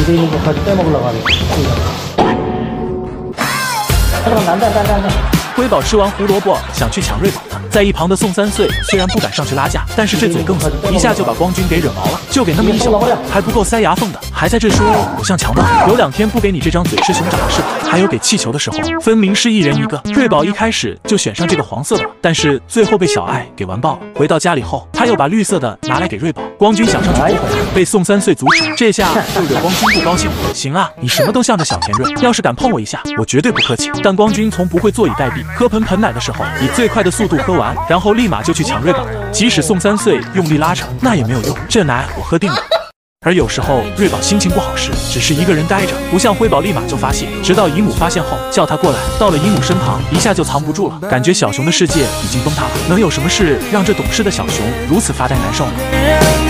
집에 있는 것까지 빼먹으려고 하네. 그럼 난다, 난다, 난다. 瑰宝吃完胡萝卜，想去抢瑞宝的。在一旁的宋三岁虽然不敢上去拉架，但是这嘴更损，一下就把光军给惹毛了，就给那么一小块，还不够塞牙缝的，还在这说我像强盗。有两天不给你这张嘴吃熊掌了是吧？还有给气球的时候，分明是一人一个。瑞宝一开始就选上这个黄色的了，但是最后被小爱给完爆了。回到家里后，他又把绿色的拿来给瑞宝。光军想上去夺回来，被宋三岁阻止，这下就惹光军不高兴了。行啊，你什么都向着小田瑞，要是敢碰我一下，我绝对不客气。但光军从不会坐以待毙，喝盆盆奶的时候，以最快的速度喝完，然后立马就去抢瑞宝。即使宋三岁用力拉扯，那也没有用，这奶我喝定了。而有时候瑞宝心情不好时，只是一个人呆着，不像辉宝立马就发泄，直到姨母发现后叫他过来，到了姨母身旁，一下就藏不住了，感觉小熊的世界已经崩塌了。能有什么事让这懂事的小熊如此发呆难受呢？